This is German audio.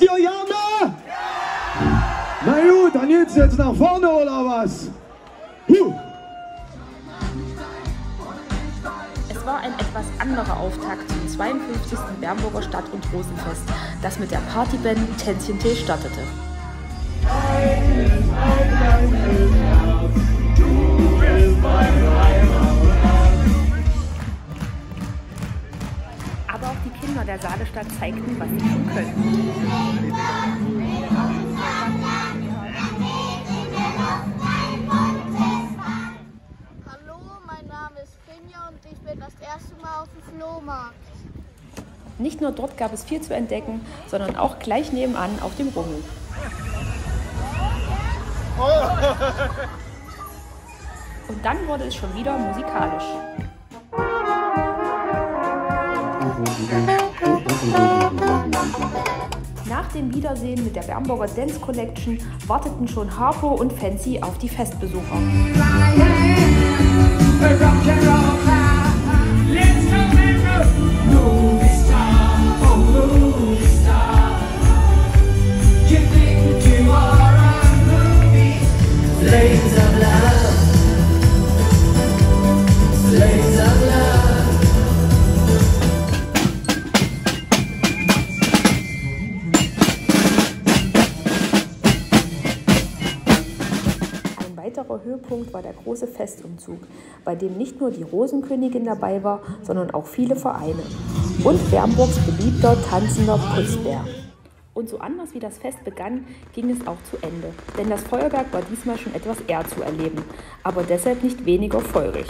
Ja, ne? Na gut, dann geht's jetzt nach vorne oder was? Huh. Es war ein etwas anderer Auftakt zum 52. Bernburger Stadt- und Rosenfest, das mit der Partyband Tänzchen Tee startete. Aber auch die Kinder der Saalestadt zeigten, was sie schon können. Das erste Mal auf dem Flohmarkt. Nicht nur dort gab es viel zu entdecken, sondern auch gleich nebenan auf dem Rummel. Und dann wurde es schon wieder musikalisch. Nach dem Wiedersehen mit der Bernburger Dance Collection warteten schon Harpo und Fancy auf die Festbesucher. Weiterer Höhepunkt war der große Festumzug, bei dem nicht nur die Rosenkönigin dabei war, sondern auch viele Vereine. Und Bernburgs beliebter tanzender Putzbär. Und so anders wie das Fest begann, ging es auch zu Ende. Denn das Feuerwerk war diesmal schon etwas eher zu erleben, aber deshalb nicht weniger feurig.